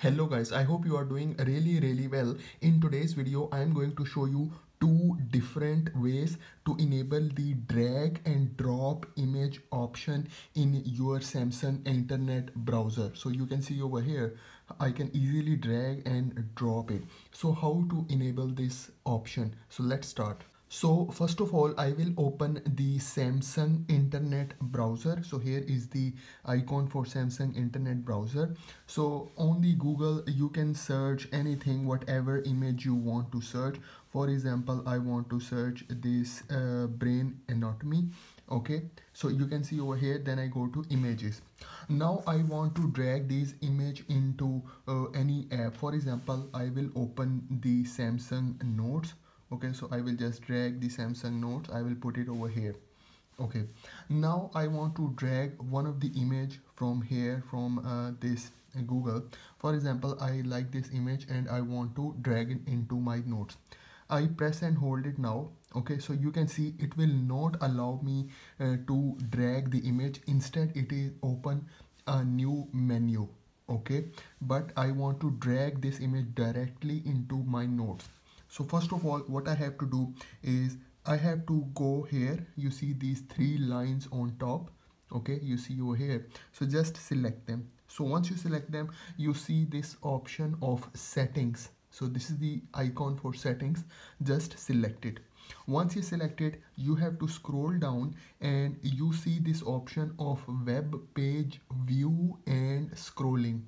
Hello guys, I hope you are doing really really well. In today's video, I am going to show you two different ways to enable the drag and drop image option in your Samsung internet browser. So you can see over here, I can easily drag and drop it. So how to enable this option? So let's start. So first of all, I will open the Samsung internet browser. So here is the icon for Samsung internet browser. So on the Google, you can search anything, whatever image you want to search. For example, I want to search this uh, brain anatomy. Okay, so you can see over here, then I go to images. Now I want to drag this image into uh, any app. For example, I will open the Samsung notes okay so i will just drag the samsung notes. I will put it over here. Okay now i want to drag one of the image from here from uh, this google. For example i like this image and i want to drag it into my notes. I press and hold it now. Okay so you can see it will not allow me uh, to drag the image. Instead it is open a new menu. Okay but i want to drag this image directly into my notes so first of all what I have to do is I have to go here. You see these three lines on top. Okay you see over here. So just select them. So once you select them you see this option of settings. So this is the icon for settings. Just select it. Once you select it you have to scroll down and you see this option of web page view and scrolling.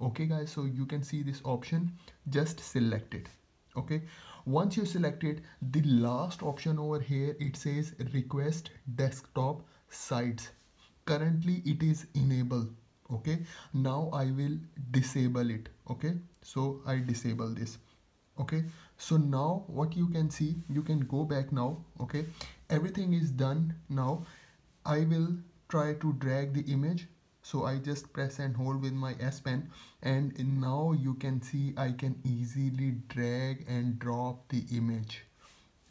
Okay guys so you can see this option. Just select it okay? Once you select it the last option over here it says request desktop sites. Currently it is enabled okay? Now i will disable it. Okay? So i disable this. Okay? So now what you can see you can go back now. Okay? Everything is done now. I will try to drag the image so I just press and hold with my S Pen and now you can see I can easily drag and drop the image.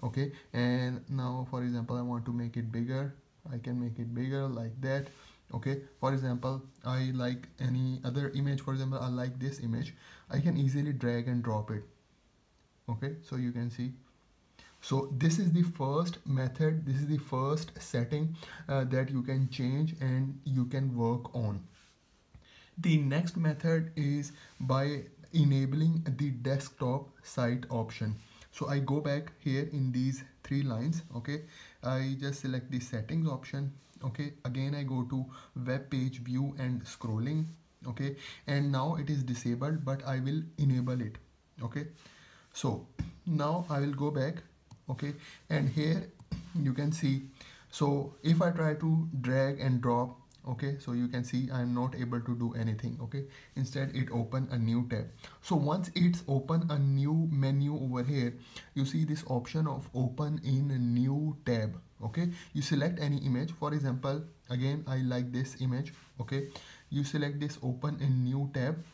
Okay? And now for example I want to make it bigger. I can make it bigger like that. Okay? For example I like any other image. For example I like this image. I can easily drag and drop it. Okay? So you can see so this is the first method this is the first setting uh, that you can change and you can work on. The next method is by enabling the desktop site option. So i go back here in these three lines okay? I just select the settings option okay? Again i go to web page view and scrolling okay? And now it is disabled but i will enable it okay? So now i will go back okay? And here you can see so if I try to drag and drop okay? So you can see I'm not able to do anything okay? Instead it open a new tab. So once it's open a new menu over here you see this option of open in a new tab okay? You select any image. For example again I like this image okay? You select this open in new tab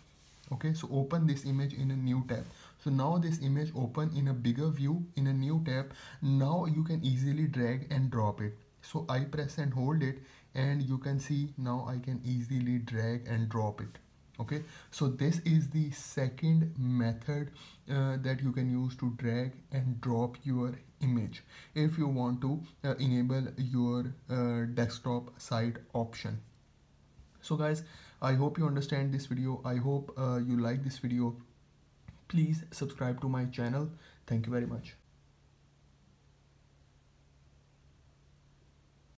okay so open this image in a new tab. So now this image open in a bigger view in a new tab. Now you can easily drag and drop it. So I press and hold it and you can see now I can easily drag and drop it. Okay so this is the second method uh, that you can use to drag and drop your image if you want to uh, enable your uh, desktop site option. So guys i hope you understand this video. I hope uh, you like this video. Please subscribe to my channel. Thank you very much